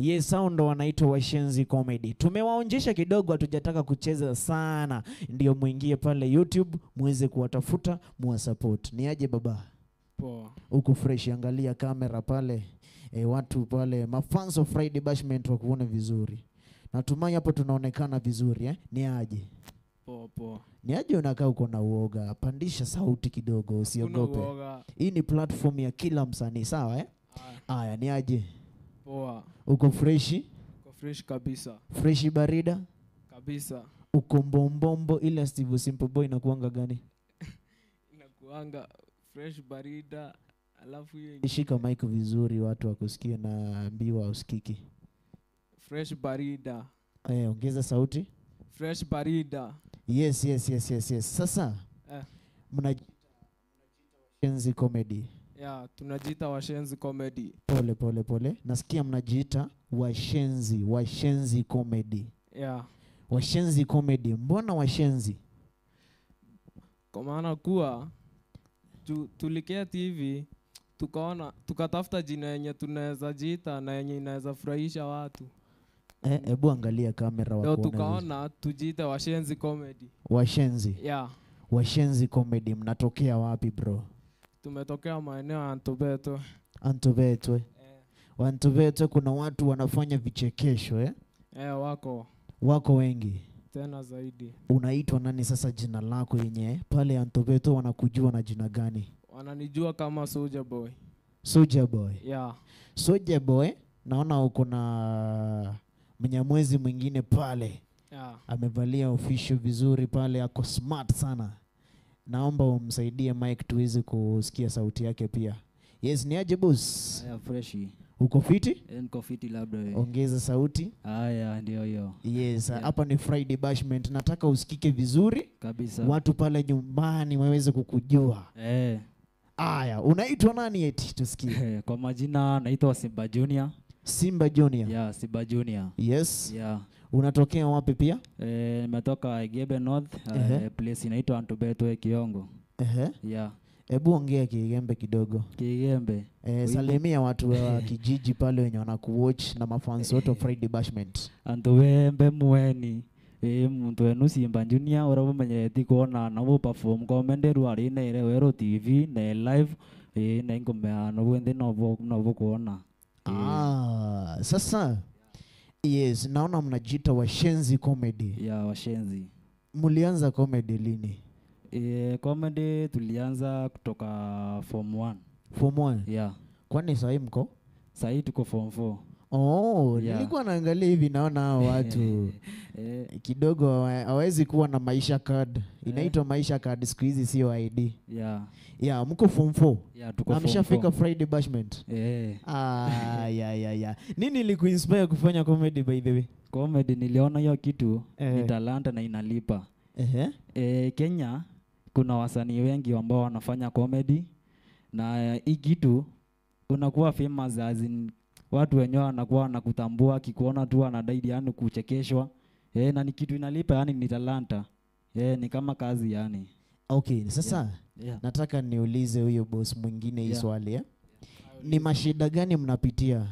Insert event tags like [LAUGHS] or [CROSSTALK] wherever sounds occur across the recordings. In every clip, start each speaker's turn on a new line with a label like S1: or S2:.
S1: Yes, hao ndo wanaitwa Washenzi Comedy. Tumewaonjesha kidogo, hatujataka kucheza sana, ndio mwingie pale YouTube muweze kuwatafuta muwasupport. Ni aje baba?
S2: Poa.
S1: Uko fresh, angalia kamera pale e, watu pale mafans of Friday Bashment wakuone vizuri. Natumai hapo tunaonekana vizuri eh? Ni aje?
S2: Poa poa.
S1: Ni aje unakaa uko na uoga? Pandisha sauti kidogo, usiogope. Hii ni platform ya kila msanii, sawa eh?
S2: Aya,
S1: ni aje?
S2: Poa.
S1: Uko freshi?
S2: Uko fresh kabisa.
S1: Freshi barida?
S2: Kabisa.
S1: Uko mbombombo ile Steve Simple Boy inakuanga gani? [LAUGHS]
S2: Inakuanga fresh barida. Alafu hiyo
S1: Shika mic vizuri watu wakusikie na mbiwa usikiki.
S2: fresh barida.
S1: Eh, ongeza sauti.
S2: Fresh barida.
S1: Yes, yes, yes, yes, yes. Sasa
S2: Eh.
S1: mnajiita Washenzi Comedy.
S2: Ya, tunajiita Washenzi Comedy.
S1: Pole pole pole. Nasikia mnajiita Washenzi, Washenzi Comedy.
S2: Yeah.
S1: Washenzi Comedy. Mbona Washenzi?
S2: Kwa maana kuwa tu, tuliketi hivi tukaona tukatafuta jina yenye tunaweza jiita na yenye inaweza furahisha watu.
S1: Eh, hebu angalia kamera wako.
S2: tukaona tujiite Washenzi Comedy.
S1: Washenzi.
S2: Yeah.
S1: Washenzi Comedy mnatokea wapi bro?
S2: Tumetokea maeneo ya Antobeto.
S1: Antobetwe.
S2: Eh,
S1: Antobetwe kuna watu wanafanya vichekesho eh?
S2: eh, wako
S1: Wako wengi.
S2: tena zaidi.
S1: Unaitwa nani sasa jina lako yenye pale Antobetwe wanakujua na jina gani?
S2: Wananijua kama Soja Boy.
S1: Soja Boy.
S2: Yeah.
S1: Soja Boy, naona uko na mnyamwezi mwingine pale
S2: yeah.
S1: amevalia official vizuri pale, ako smart sana. Naomba umsaidie Mike tuweze kusikia sauti yake pia. Yes, ni aje boss?
S3: Haya fresh.
S1: Uko fiti?
S3: Eh, Niko fiti labda wewe.
S1: Ongeza sauti.
S3: Haya ndio hiyo.
S1: Yes,
S3: Yeah.
S1: hapa ni Friday Bashment. Nataka usikike vizuri,
S3: Kabisa.
S1: watu pale nyumbani waweze kukujua.
S3: Eh,
S1: Haya, unaitwa nani eti tusikie?
S3: kwa majina naitwa Simba Junior.
S1: Simba Junior.
S3: Yeah, Simba Junior.
S1: Yes.
S3: Yeah.
S1: Unatokea wapi pia?
S3: Eh, nimetoka Igebe North,
S1: Ehe.
S3: eh, place inaitwa Antobetwe Kiongo.
S1: Eh. Uh -huh.
S3: Yeah.
S1: Hebu ongea kigembe kidogo.
S3: Kigembe.
S1: Eh, salimia watu wa [LAUGHS] kijiji pale wenye wanakuwatch na mafans wote Friday Bashment.
S3: Antubembe mweni. Eh, muntu wenu Simba Junior urabumenyereti kuona nabo perform komenderu ari na ire wero TV na live eh na ingomea no bwende na nobo kuona.
S1: Ah, sasa yes, naona mnajiita Washenzi Comedy.
S3: ya washenzi.
S1: Mlianza comedy lini?
S3: E, comedy tulianza kutoka form 1.
S1: Form 1.
S3: Yeah.
S1: Kwani sahii mko?
S3: Sahii tuko form 4.
S1: Oh,
S3: Yeah.
S1: nilikuwa naangalia hivi naona hao watu [LAUGHS]
S3: Eh,
S1: kidogo hawawezi hawezi kuwa na maisha card. Inaitwa maisha card siku hizi sio ID.
S3: yeah.
S1: Yeah, mko form 4.
S3: Yeah, tuko form
S1: mshafika
S3: 4.
S1: Friday Bashment.
S3: Eh,
S1: Ah, yeah, yeah, yeah. Nini ilikuinspire kufanya comedy by the way?
S3: comedy niliona hiyo kitu
S1: Eh.
S3: ni talanta na inalipa.
S1: Eh.
S3: E, Kenya kuna wasanii wengi ambao wanafanya comedy na hii kitu unakuwa famous as in watu wenyewe wanakuwa wanakutambua kikuona tu anadai yani kuchekeshwa e, na ni kitu inalipa yani ni talanta e, ni kama kazi yani
S1: Okay, sasa
S3: yeah. Yeah.
S1: nataka niulize huyo boss mwingine hii
S3: Yeah.
S1: swali eh? Ni mashida gani mnapitia?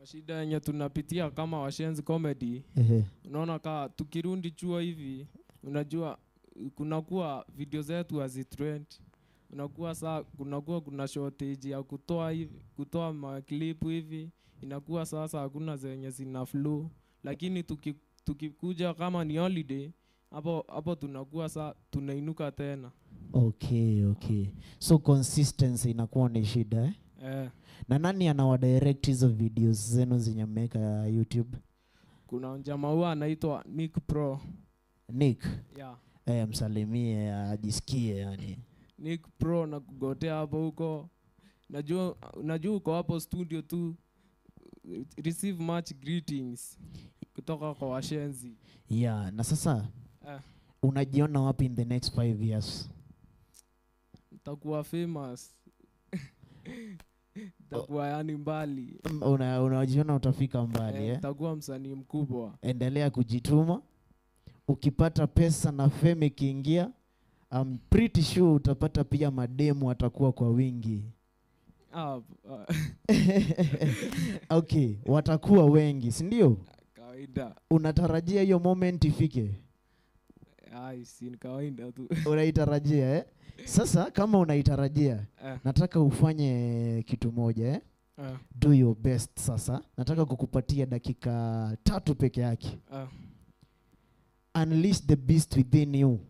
S2: Mashida yenye tunapitia kama Washenzi Comedy,
S1: Ehe.
S2: unaona ka tukirundi chuo hivi, unajua kunakuwa video zetu hazitrend, unakuwa saa kunakuwa kuna shortage ya kutoa hivi, kutoa maklipu hivi, inakuwa sasa hakuna zenye zina flow, lakini tuki, tukikuja kama ni holiday hapo hapo tunakuwa saa tunainuka tena
S1: Okay, okay. So consistency inakuwa ni shida eh?
S2: eh.
S1: Na nani anawadirect hizo videos zenu zenye mmeweka YouTube?
S2: Kuna jamaa huwa anaitwa Nick Pro
S1: Nick,
S2: yeah.
S1: eh, msalimie ajisikie yani.
S2: Nick Pro na kugotea hapo huko. Najua najua uko hapo studio tu. Receive much greetings kutoka kwa washenzi.
S1: Yeah, na sasa
S2: Eh,
S1: unajiona wapi in the next five years?
S2: nitakuwa famous. [LAUGHS] Nitakuwa yani mbali.
S1: Mm, Una, unajiona utafika mbali
S2: Eh,
S1: eh?
S2: Nitakuwa msanii mkubwa.
S1: Endelea kujituma. Ukipata pesa na fame ikiingia, I'm pretty sure utapata pia mademu watakuwa kwa wingi.
S2: Uh, uh. [LAUGHS]
S1: okay watakuwa wengi si ndio
S2: kawaida
S1: unatarajia hiyo moment ifike
S2: Ai, si ni kawaida tu [LAUGHS]
S1: unaitarajia eh? sasa kama unaitarajia
S2: uh.
S1: nataka ufanye kitu moja eh?
S2: Uh.
S1: do your best sasa nataka kukupatia dakika tatu peke yake
S2: Uh.
S1: unleash the beast within you?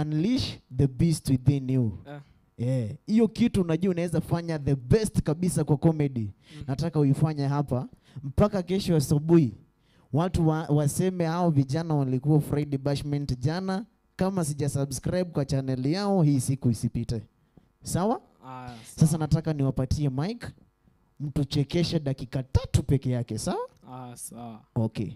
S1: Unleash the beast within you.
S2: Yeah.
S1: Yeah. hiyo kitu unajua unaweza fanya the best kabisa kwa comedy.
S2: Mm.
S1: nataka uifanye hapa. Mpaka kesho asubuhi watu wa, waseme hao vijana walikuwa Friday Bashment jana. Kama sija subscribe kwa channel yao hii siku isipite. Sawa?
S2: Aya,
S1: sasa nataka niwapatie mic. Mtuchekeshe dakika tatu peke yake sawa?
S2: Ah, sawa.
S1: Okay.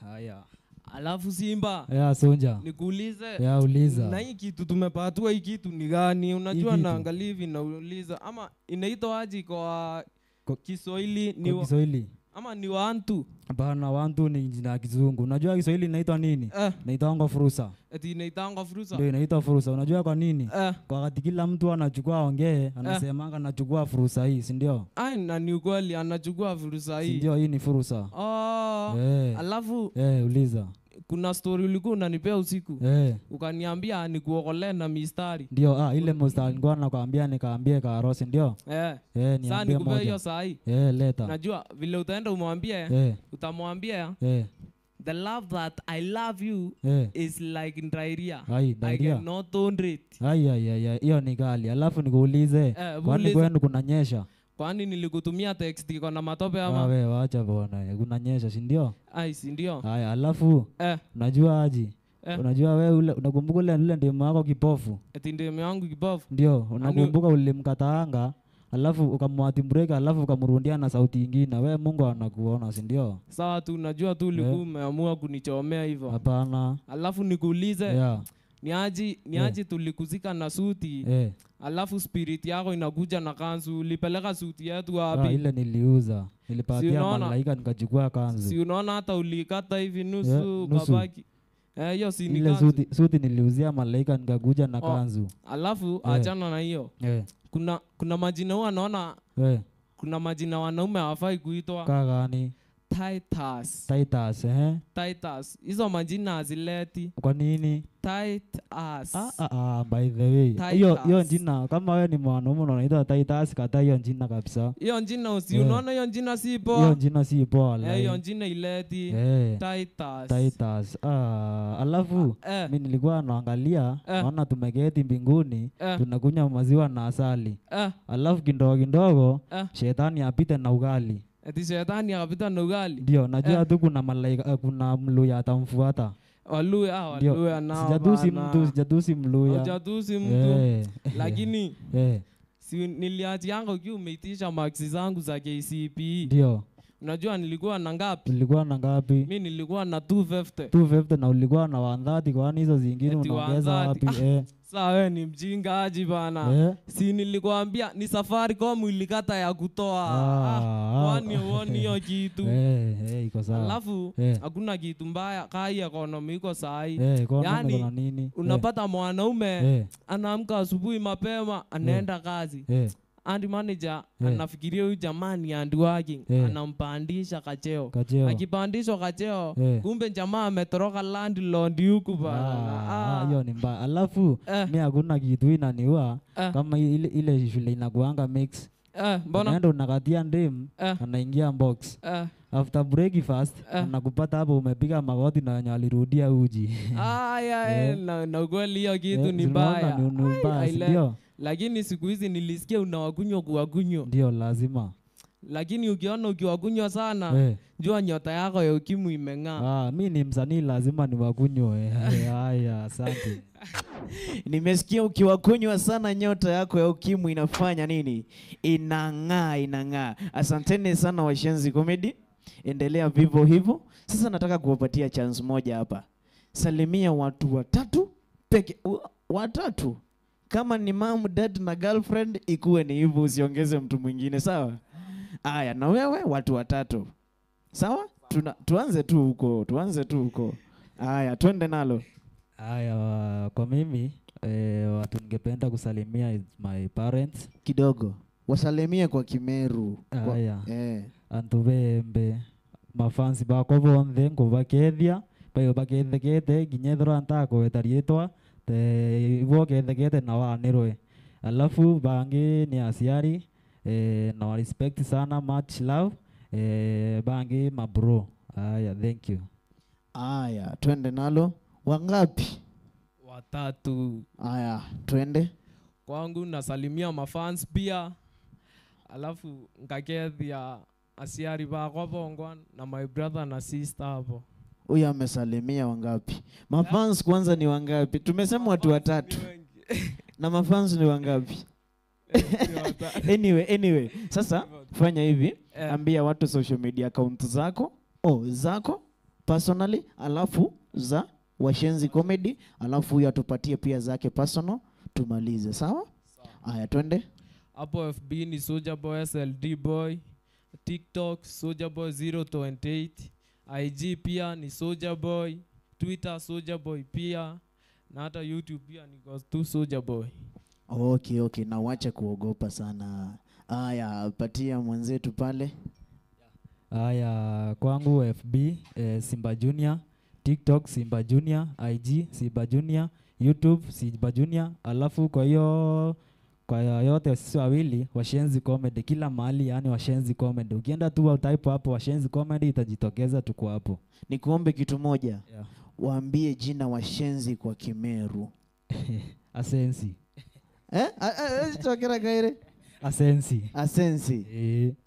S3: Haya
S2: alafu simba.
S3: Yeah, sonja.
S2: Nikuulize.
S3: Yeah, uliza.
S2: Na hii kitu tumepatua hii kitu ni gani? Unajua
S3: na
S2: naangalia hivi nauliza. Ama inaitwa aji kwa kiswahili? Ni
S3: kwa Kiswahili
S2: ama ni wantu
S3: bana wantu ni jina ya kizungu. Unajua Kiswahili inaitwa nini?
S2: Eh,
S3: furusa. Fursa
S2: eti inaitangwa fursa
S3: ndio inaitwa fursa unajua kwa nini?
S2: Eh,
S3: kwa wakati kila mtu anachukua ongee anasemanga eh, anachukua furusa hii si ndio?
S2: Ah, na ni ukweli anachukua fursa
S3: si
S2: hii
S3: ndio? Hii ni furusa.
S2: Oh,
S3: eh.
S2: Alafu?
S3: Eh uliza
S2: kuna story ulikuwa unanipea usiku.
S3: Eh.
S2: Ukaniambia nikuokolee na mistari.
S3: Ndio ah ile mstari nilikuwa nakwambia nikaambie karosi ndio?
S2: Eh,
S3: eh
S2: saa
S3: niambie
S2: nikupea hiyo sahi
S3: eh leta.
S2: Najua vile utaenda umwambie
S3: eh.
S2: utamwambia
S3: eh.
S2: The love that i love you
S3: yeah.
S2: is like diarrhea.
S3: Ai
S2: i
S3: diarrhea.
S2: cannot tolerate.
S3: Ai ai ai hiyo ni gali alafu nikuulize
S2: eh,
S3: kwani kwenu kunanyesha
S2: kwani nilikutumia text iko na matope
S3: Ah,
S2: ama?
S3: Wewe wacha bwana kunanyesha si ndio?
S2: Ai si ndio?
S3: Haya alafu
S2: eh,
S3: unajua aji
S2: Eh.
S3: unajua wewe ule unakumbuka ule ule ndemu wako kipofu?
S2: Eti ndio mwangu kipofu?
S3: Ndio unakumbuka ulimkataanga alafu ukamwatimbreka alafu ukamrundia na sauti ingine. We mungu anakuona si ndio?
S2: Sawa tu najua tu ulikuwa
S3: Eh.
S2: umeamua kunichomea hivyo.
S3: Hapana.
S2: Alafu nikuulize
S3: yeah.
S2: Ni aji ni
S3: Eh.
S2: tulikuzika na suti
S3: eh.
S2: alafu spirit yako inakuja na kanzu ulipeleka suti yetu
S3: ah, ile niliuza nilipatia
S2: si
S3: malaika nikachukua kanzu
S2: si unaona hata ulikata hivi nusu
S3: Yeah, nusu.
S2: ukabaki eh, hiyo si ni kanzu
S3: suti, suti niliuzia malaika nikakuja na
S2: Oh.
S3: kanzu
S2: alafu
S3: Eh.
S2: achana na hiyo
S3: eh.
S2: kuna kuna majina huwa naona
S3: eh.
S2: kuna majina wanaume hawafai kuitwa
S3: kaa gani
S2: Titus.
S3: titus eh?
S2: Titus. hizo majina azileti.
S3: kwa nini
S2: Titus.
S3: Ah, ah, ah, by the way hiyo hiyo jina kama wewe ni mwanaume na unaitwa Titus kata hiyo jina kabisa
S2: hiyo jina usi
S3: yeah.
S2: unaona hiyo jina si
S3: hiyo jina si poa
S2: Eh, hiyo jina ileti
S3: Yeah.
S2: Titus.
S3: Titus ah, alafu
S2: Eh,
S3: Mimi nilikuwa naangalia
S2: Eh.
S3: naona tumeketi mbinguni
S2: eh,
S3: tunakunywa maziwa na asali
S2: eh,
S3: alafu kidogo kidogo
S2: eh.
S3: shetani apite na ugali
S2: eti shetani akapita na ugali.
S3: Ndio najua
S2: Eh.
S3: tu kuna malaika eh, kuna mluya atamfuata.
S2: Waluya waluya nao
S3: sijatusi mtu sijatusi mluya.
S2: Sijadusi mtu.
S3: Eh,
S2: lakini
S3: eh,
S2: si niliachianga ukiwa umeitisha maksi zangu za KCPE
S3: ndio
S2: unajua nilikuwa na ngapi?
S3: Nilikuwa na ngapi?
S2: Mimi nilikuwa na 250
S3: 250 na ulikuwa na wandhati kwani hizo zingine unaongeza
S2: 130.
S3: wapi? Eh,
S2: Sasa wewe ni mjinga aji bana?
S3: Eh.
S2: si nilikwambia ni safari com ilikata ya kutoa.
S3: Ah,
S2: ah,
S3: ah.
S2: kwani uoni hiyo [LAUGHS] kitu?
S3: Eh, eh, iko sawa.
S2: Alafu hakuna Eh. kitu mbaya kai economy iko sahi.
S3: Eh, economy
S2: Yani,
S3: kuna nini?
S2: Unapata mwanaume
S3: eh, eh,
S2: anaamka asubuhi mapema anaenda eh. kazi.
S3: Eh,
S2: andi manager
S3: yeah.
S2: anafikiria huyu jamani andi wake
S3: yeah.
S2: anampandisha kacheo
S3: kacheo
S2: akipandishwa kacheo
S3: yeah.
S2: kumbe jamaa ametoroka landlord huku bana
S3: Ah,
S2: Ah.
S3: hiyo ni mbaya alafu
S2: Eh,
S3: mi hakuna kitu inaniua
S2: eh,
S3: kama ile, ile shule inakuanga mix
S2: eh, mbona
S3: unaenda unakatia ndem
S2: Eh.
S3: anaingia box
S2: eh,
S3: after breakfast
S2: Eh.
S3: anakupata hapo umepiga magoti na wenye alirudia uji
S2: aya yeah, [LAUGHS]
S3: yeah.
S2: na na ukweli hiyo kitu
S3: yeah,
S2: ni mbaya
S3: ndio
S2: lakini siku hizi nilisikia unawagunywa kuwagunywa.
S3: ndio lazima.
S2: Lakini ukiona ukiwagunywa sana
S3: hey,
S2: jua nyota yako ya ukimu imeng'aa.
S3: Ah, mi ni msanii lazima niwagunywe. haya asante. [LAUGHS]
S1: Nimesikia ukiwakunywa sana nyota yako ya ukimu inafanya nini? Inang'aa inang'aa. Asanteni sana washenzi comedy. Endelea vivyo hivyo sasa nataka kuwapatia chance moja hapa. Salimia watu watatu peke watatu kama ni mom dad na girlfriend ikuwe ni hivyo usiongeze mtu mwingine sawa? Aya na wewe watu watatu. Sawa? Tuna, tuanze tu huko tuanze tu huko. Aya twende nalo.
S3: Aya, kwa mimi eh, watu ningependa kusalimia is my parents.
S1: Kidogo. Wasalimie kwa kimeru. Kwa,
S3: aya.
S1: Eh.
S3: antu bembe mafansi bakwa nguvakethia bayo bakethekete nginya riitwa te ibo kethekete na wanirwe alafu bangi ni asiari eh, na respect sana much love eh, bangi mabro aya thank you.
S1: Aya twende nalo. Wangapi?
S2: Watatu.
S1: Aya twende.
S2: Kwangu nasalimia mafans pia. Alafu nkakethia asiari bakwa bongwa na my brother na sister hapo
S1: huyu amesalimia wangapi? Mafans kwanza ni wangapi? Tumesema watu watatu. Na mafans ni wangapi? [LAUGHS] Anyway anyway. Sasa fanya hivi. Ambia watu social media account zako oh, zako personally alafu za washenzi comedy alafu huyu atupatie pia zake personal tumalize. Sawa? Haya, twende.
S2: Hapo fb ni Soja boy sld boy tiktok Soja boy 028 ig pia ni soja boy twitter soldier boy pia na hata youtube pia niko tu soldier boy
S1: okay okay na uache kuogopa sana aya patia mwenzetu pale
S3: Haya, kwangu FB eh, Simba Junior, TikTok Simba Junior, IG Simba Junior, YouTube Simba Junior. Alafu kwa hiyo kwa yote sisi wawili Washenzi Comedy kila mahali, yani Washenzi Comedy. Ukienda tu type hapo Washenzi Comedy itajitokeza, tuko hapo.
S1: nikuombe kitu moja
S3: Yeah.
S1: waambie jina washenzi kwa kimeru [LAUGHS]
S3: Asensi.
S1: eh? A- a- a- chokera kaire
S3: Asensi.
S1: asensi
S3: Eh. [LAUGHS]